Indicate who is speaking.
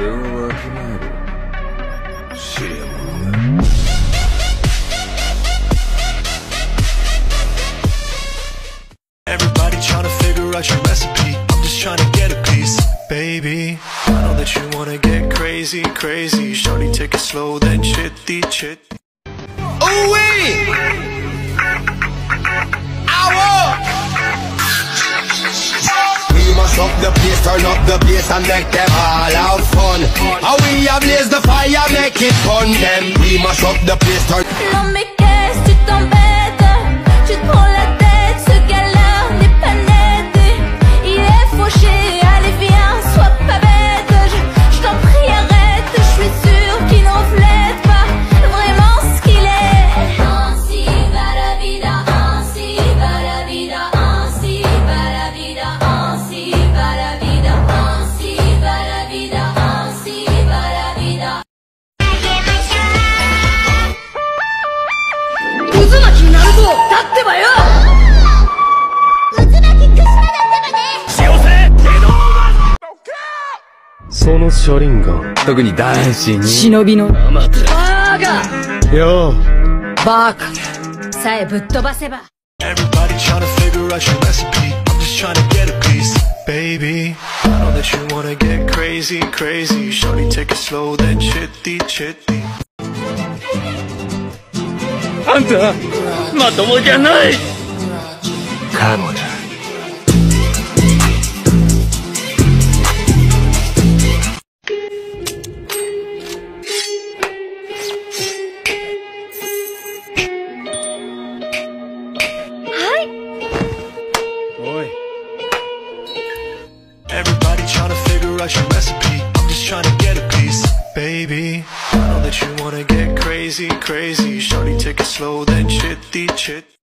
Speaker 1: 俺をわきまえろシ
Speaker 2: Up the place, turn up the bass and make them all have fun. How we ablaze the fire, make it fun. Them we must up the place, turn.
Speaker 3: その車輪ガン特に男子に
Speaker 4: 忍びのバーガ
Speaker 3: よ
Speaker 4: ーバーカさえぶっ飛ばせば
Speaker 5: Everybody trying to figure out your recipe. I'm just trying to get a piece, baby. I know that you wanna get crazy, crazy. Shorty, take it slow, then chitty chitty.
Speaker 3: あんたまともじゃない
Speaker 1: 彼女
Speaker 5: baby. I know that you wanna get crazy, crazy. Shorty, take it slow, then chitty chit.